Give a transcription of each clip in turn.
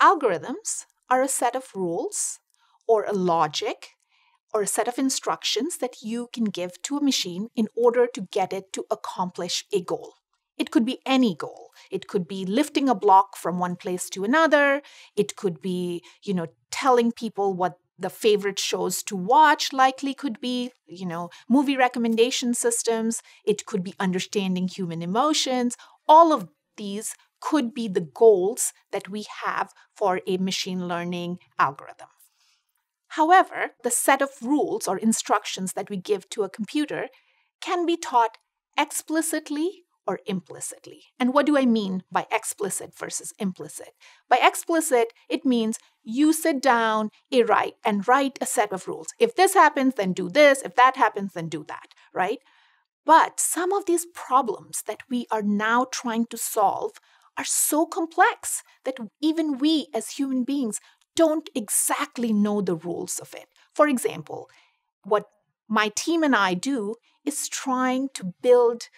Algorithms are a set of rules or a logic or a set of instructions that you can give to a machine in order to get it to accomplish a goal. It could be any goal. It could be lifting a block from one place to another. It could be, you know, telling people what the favorite shows to watch likely could be, you know, movie recommendation systems. It could be understanding human emotions. All of these could be the goals that we have for a machine learning algorithm. However, the set of rules or instructions that we give to a computer can be taught explicitly or implicitly. And what do I mean by explicit versus implicit? By explicit, it means you sit down a write and write a set of rules. If this happens, then do this. If that happens, then do that, right? But some of these problems that we are now trying to solve are so complex that even we as human beings don't exactly know the rules of it. For example, what my team and I do is trying to build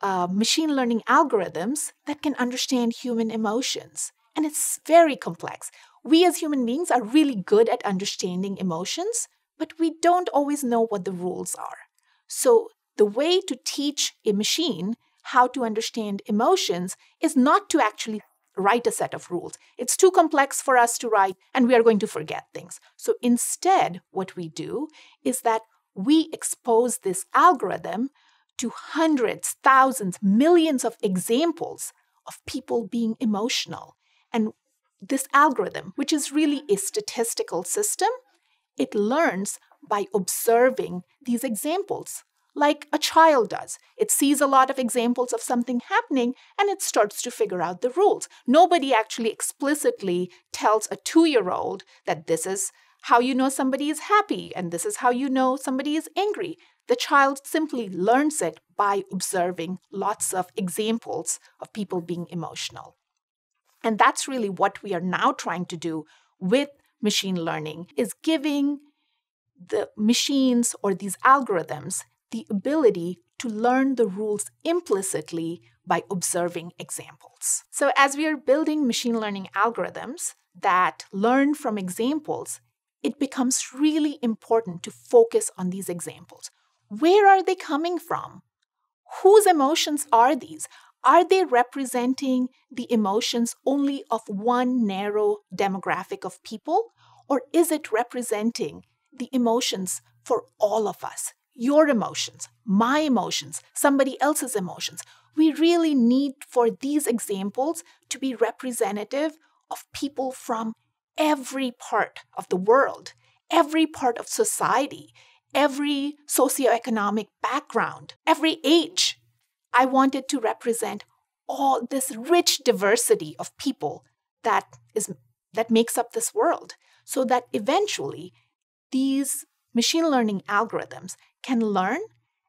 uh, machine learning algorithms that can understand human emotions. And it's very complex. We as human beings are really good at understanding emotions, but we don't always know what the rules are. So, the way to teach a machine how to understand emotions is not to actually write a set of rules. It's too complex for us to write, and we are going to forget things. So instead, what we do is that we expose this algorithm to hundreds, thousands, millions of examples of people being emotional. And this algorithm, which is really a statistical system, it learns by observing these examples like a child does. It sees a lot of examples of something happening and it starts to figure out the rules. Nobody actually explicitly tells a two year old that this is how you know somebody is happy and this is how you know somebody is angry. The child simply learns it by observing lots of examples of people being emotional. And that's really what we are now trying to do with machine learning is giving the machines or these algorithms the ability to learn the rules implicitly by observing examples. So, as we are building machine learning algorithms that learn from examples, it becomes really important to focus on these examples. Where are they coming from? Whose emotions are these? Are they representing the emotions only of one narrow demographic of people? Or is it representing the emotions for all of us? Your emotions, my emotions, somebody else's emotions. We really need for these examples to be representative of people from every part of the world, every part of society, every socioeconomic background, every age. I wanted to represent all this rich diversity of people that is that makes up this world so that eventually these machine learning algorithms can learn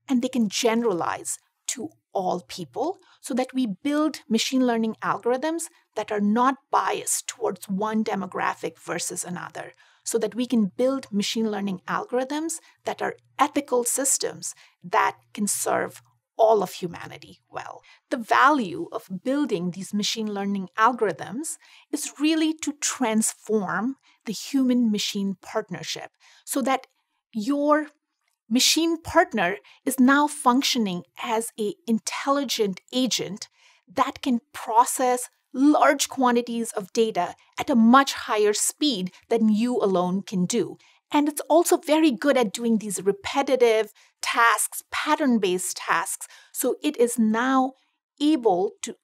and they can generalize to all people so that we build machine learning algorithms that are not biased towards one demographic versus another, so that we can build machine learning algorithms that are ethical systems that can serve all of humanity well. The value of building these machine learning algorithms is really to transform the human machine partnership so that your machine partner is now functioning as a intelligent agent that can process large quantities of data at a much higher speed than you alone can do. And it's also very good at doing these repetitive tasks, pattern based tasks. So it is now able to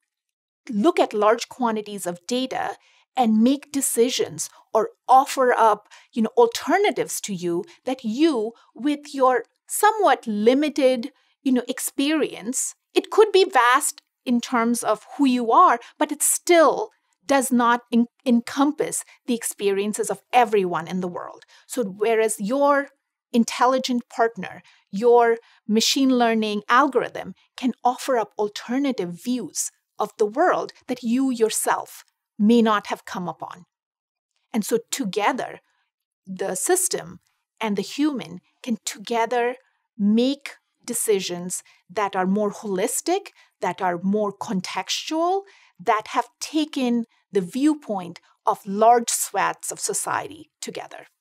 look at large quantities of data and make decisions or offer up you know alternatives to you that you with your somewhat limited you know experience it could be vast in terms of who you are but it still does not in- encompass the experiences of everyone in the world. So whereas your intelligent partner your machine learning algorithm can offer up alternative views of the world that you yourself may not have come upon. And so, together, the system and the human can together make decisions that are more holistic, that are more contextual, that have taken the viewpoint of large swaths of society together.